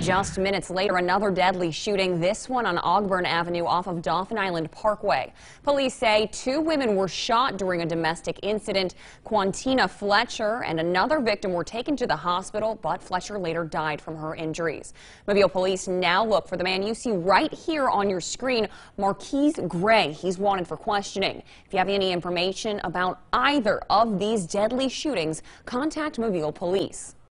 Just minutes later, another deadly shooting, this one on Ogburn Avenue off of Dauphin Island Parkway. Police say two women were shot during a domestic incident. Quantina Fletcher and another victim were taken to the hospital, but Fletcher later died from her injuries. Mobile police now look for the man you see right here on your screen, Marquise Gray. He's wanted for questioning. If you have any information about either of these deadly shootings, contact Mobile Police.